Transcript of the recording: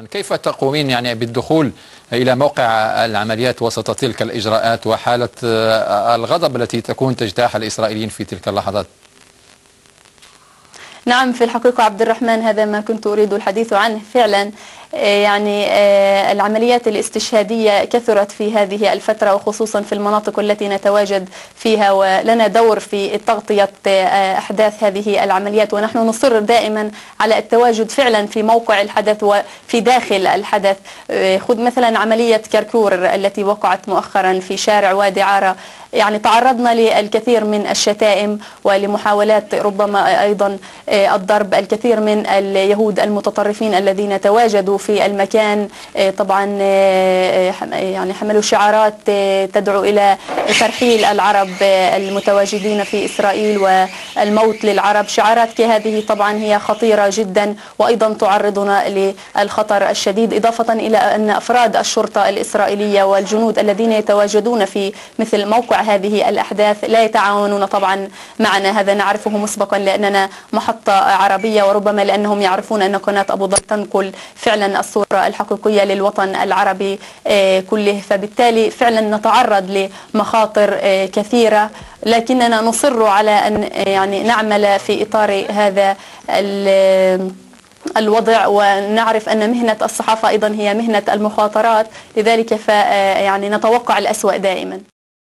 كيف تقومين يعني بالدخول إلى موقع العمليات وسط تلك الإجراءات وحالة الغضب التي تكون تجتاح الإسرائيليين في تلك اللحظات؟ نعم في الحقيقة عبد الرحمن هذا ما كنت أريد الحديث عنه. فعلا يعني آه، العمليات الاستشهادية كثرت في هذه الفترة وخصوصا في المناطق التي نتواجد فيها ولنا دور في تغطية آه، أحداث هذه العمليات. ونحن نصر دائما على التواجد فعلا في موقع الحدث وفي داخل الحدث. آه، خذ مثلا عملية كركور التي وقعت مؤخرا في شارع وادي عارة. يعني تعرضنا للكثير من الشتائم ولمحاولات ربما أيضا الضرب الكثير من اليهود المتطرفين الذين تواجدوا في المكان. آه، طبعا آه، آه، يعني حملوا شعارات تدعو إلى ترحيل العرب المتواجدين في إسرائيل والموت للعرب. شعارات كهذه طبعا هي خطيرة جدا وأيضا تعرضنا للخطر الشديد إضافة إلى أن أفراد الشرطة الإسرائيلية والجنود الذين يتواجدون في مثل موقع هذه الأحداث لا يتعاونون طبعا معنا. هذا نعرفه مسبقا لأننا محطة عربية وربما لأنهم يعرفون أن قناة أبو ظبي تنقل فعلا الصورة الحقيقية للوطن العربي آه، كله. فبالتالي فعلا نتعرض لمخاطر آه، كثيرة. لكننا نصر على أن يعني نعمل في إطار هذا الوضع ونعرف أن مهنة الصحافة أيضا هي مهنة المخاطرات. لذلك يعني نتوقع الأسوأ دائما.